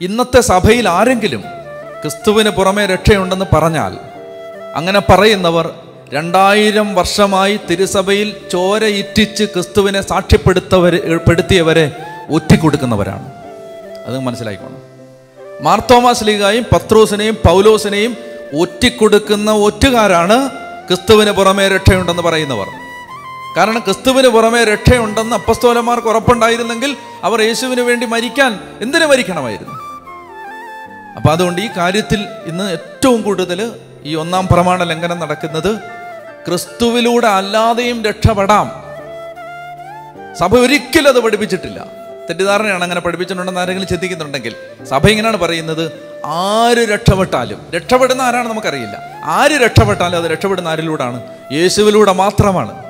ഇന്നത്തെ സഭയിൽ ആരെങ്കിലും ക്രിസ്തുവിന് പുറമെ രക്ഷയുണ്ടെന്ന് പറഞ്ഞാൽ അങ്ങനെ പറയുന്നവർ രണ്ടായിരം വർഷമായി തിരുസഭയിൽ ചോര ഇറ്റിച്ച് ക്രിസ്തുവിനെ സാക്ഷ്യപ്പെടുത്തവർ പെടുത്തിയവരെ ഒറ്റിക്കൊടുക്കുന്നവരാണ്. അത് മനസ്സിലായിക്കോണം. മാർത്തോമാസ് ലീഗായും പത്രോസിനെയും പൗലോസിനെയും ഒറ്റിക്കൊടുക്കുന്ന ഒറ്റുകാരാണ് ക്രിസ്തുവിന് പുറമേ രക്ഷയുണ്ടെന്ന് പറയുന്നവർ. കാരണം ക്രിസ്തുവിന് പുറമേ രക്ഷയുണ്ടെന്ന് അപ്പസ്തോലന്മാർക്ക് ഉറപ്പുണ്ടായിരുന്നെങ്കിൽ അവർ യേശുവിന് വേണ്ടി മരിക്കാൻ എന്തിനു മരിക്കണമായിരുന്നു? അപ്പം അതുകൊണ്ട് ഈ കാര്യത്തിൽ ഇന്ന് ഏറ്റവും കൂടുതൽ ഈ ഒന്നാം പ്രമാണ ലംഘനം നടക്കുന്നത് ക്രിസ്തുവിലൂടെ അല്ലാതെയും രക്ഷപ്പെടാം. സഭ ഒരിക്കലും അത് പഠിപ്പിച്ചിട്ടില്ല. തെറ്റിദ്ധാരണയാണ് അങ്ങനെ പഠിപ്പിച്ചിട്ടുണ്ടെന്ന് ആരെങ്കിലും ചിന്തിക്കുന്നുണ്ടെങ്കിൽ. സഭ ഇങ്ങനെയാണ് പറയുന്നത് ആര് രക്ഷപ്പെട്ടാലും രക്ഷപ്പെടുന്ന ആരാണ് നമുക്കറിയില്ല. ആര് രക്ഷപ്പെട്ടാലും അത് രക്ഷപ്പെടുന്ന ആരിലൂടെയാണ് യേശുവിലൂടെ മാത്രമാണ്.